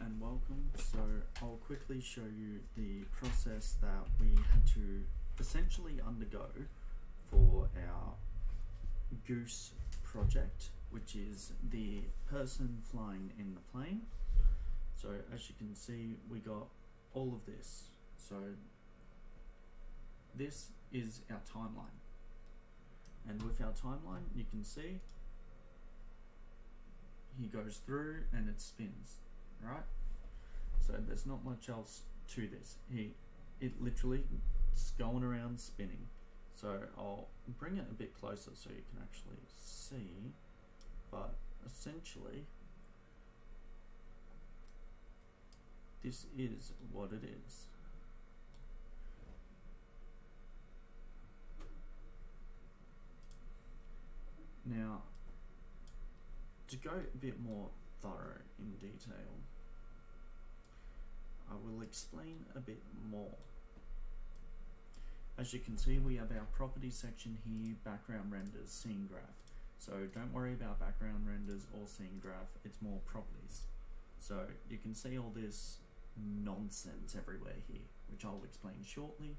and welcome. So I'll quickly show you the process that we had to essentially undergo for our goose project, which is the person flying in the plane. So as you can see, we got all of this. So this is our timeline. And with our timeline, you can see he goes through and it spins, right? So there's not much else to this. He, it literally, it's going around spinning. So I'll bring it a bit closer so you can actually see, but essentially, this is what it is. Now, to go a bit more thorough in detail, I will explain a bit more. As you can see, we have our property section here, background renders, scene graph. So don't worry about background renders or scene graph, it's more properties. So you can see all this nonsense everywhere here, which I'll explain shortly.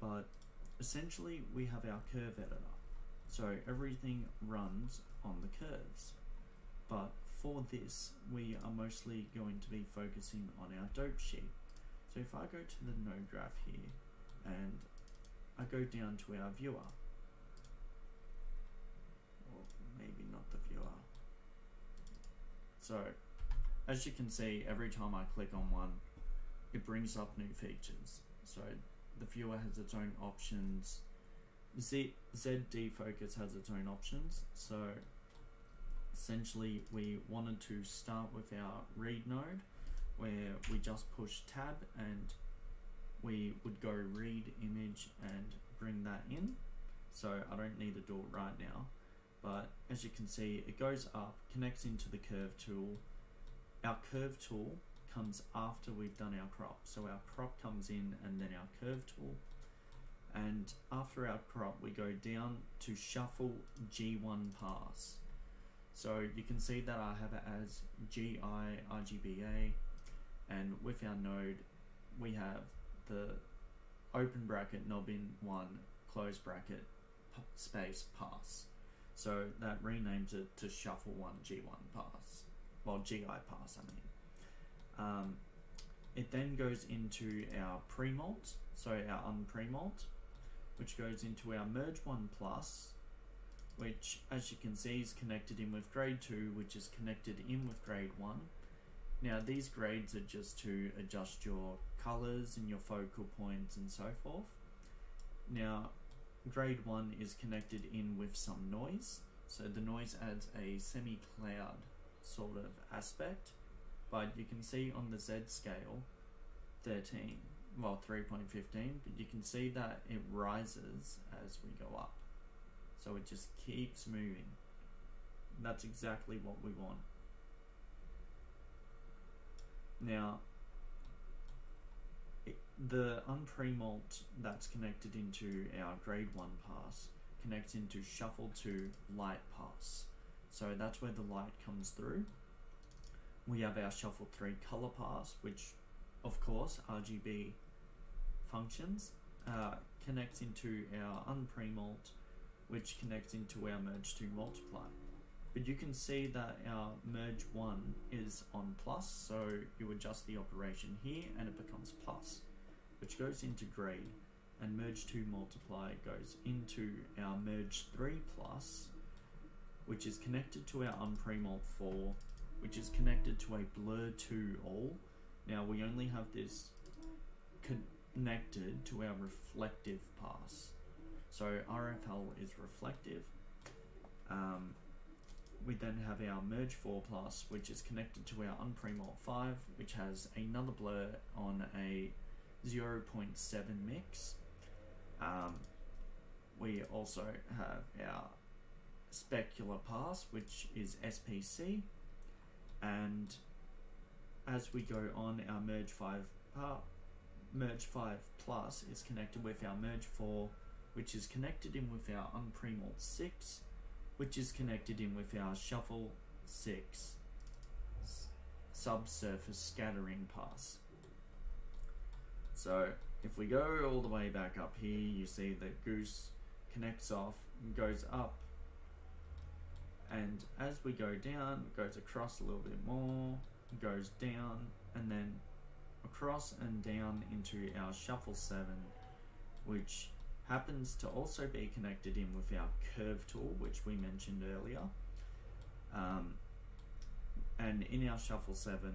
But essentially, we have our curve editor. So everything runs on the curves. But for this, we are mostly going to be focusing on our dope sheet. So if I go to the node graph here and I go down to our viewer, or maybe not the viewer. So as you can see, every time I click on one, it brings up new features. So the viewer has its own options. Z, ZDefocus has its own options. So essentially we wanted to start with our read node where we just push tab and we would go read image and bring that in. So I don't need to do it right now but as you can see it goes up connects into the curve tool. Our curve tool comes after we've done our crop. So our crop comes in and then our curve tool. And after our crop we go down to shuffle G1 pass so you can see that I have it as GI RGBA and with our node we have the open bracket knobbin one close bracket space pass. So that renames it to shuffle one G1 pass. Well GI pass I mean. Um, it then goes into our pre-mult, so our unpremult, which goes into our merge one plus, which as you can see is connected in with grade 2 which is connected in with grade 1 now these grades are just to adjust your colors and your focal points and so forth. Now grade 1 is connected in with some noise so the noise adds a semi-cloud sort of aspect but you can see on the Z scale 13 well 3.15 but you can see that it rises as we go up so it just keeps moving. That's exactly what we want. Now, the unpremult that's connected into our grade 1 pass connects into shuffle 2 light pass. So that's where the light comes through. We have our shuffle 3 color pass, which of course RGB functions, uh, connects into our unpremult which connects into our merge 2 multiply. But you can see that our merge 1 is on plus, so you adjust the operation here and it becomes plus, which goes into grade, and merge 2 multiply goes into our merge 3 plus, which is connected to our unpremult 4, which is connected to a blur 2 all. Now we only have this connected to our reflective pass. So RFL is reflective. Um, we then have our merge 4 plus, which is connected to our unpremult 5, which has another blur on a 0.7 mix. Um, we also have our specular pass, which is SPC, and as we go on, our merge 5 part, merge 5 plus is connected with our merge 4 which is connected in with our unpremult 6, which is connected in with our shuffle 6 subsurface scattering pass. So if we go all the way back up here, you see that Goose connects off, and goes up, and as we go down, it goes across a little bit more, goes down, and then across and down into our shuffle 7, which happens to also be connected in with our curve tool, which we mentioned earlier. Um, and in our shuffle 7,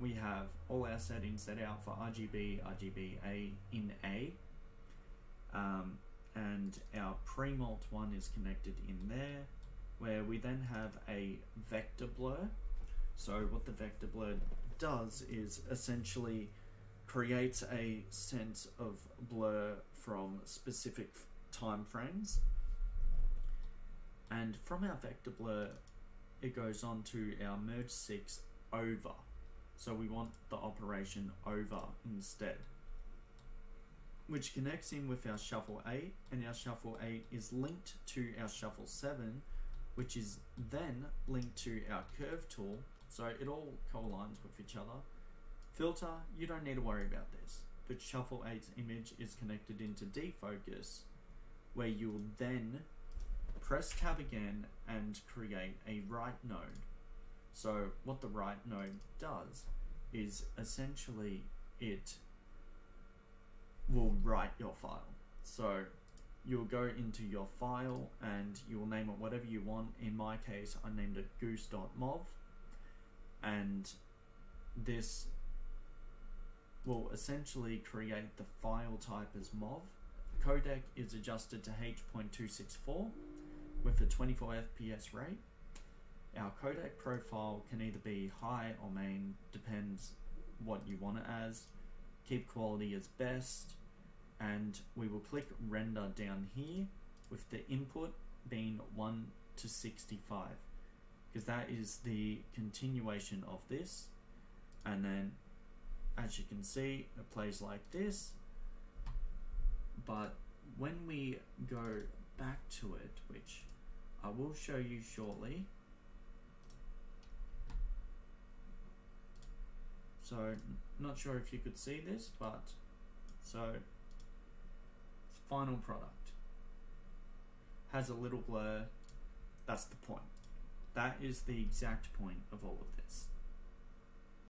we have all our settings set out for RGB, RGBA in A. Um, and our pre-mult one is connected in there, where we then have a vector blur. So what the vector blur does is essentially creates a sense of blur from specific time frames. And from our vector blur, it goes on to our merge 6 over. So we want the operation over instead. Which connects in with our shuffle 8 and our shuffle 8 is linked to our shuffle 7 which is then linked to our curve tool so it all co-aligns with each other. Filter, you don't need to worry about this, but shuffle 8's image is connected into defocus where you will then press tab again and create a write node. So what the write node does is essentially it will write your file. So you'll go into your file and you'll name it whatever you want. In my case, I named it goose.mov and this will essentially create the file type as MOV. Codec is adjusted to H.264 with a 24 FPS rate. Our codec profile can either be high or main, depends what you want it as. Keep quality as best, and we will click render down here with the input being 1 to 65 because that is the continuation of this and then as you can see it plays like this. But when we go back to it which I will show you shortly. So not sure if you could see this but so final product. Has a little blur. That's the point. That is the exact point of all of this